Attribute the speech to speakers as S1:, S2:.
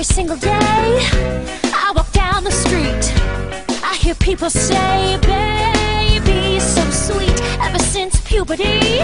S1: Every single day, I walk down the street. I hear people say, baby, so sweet. Ever since puberty,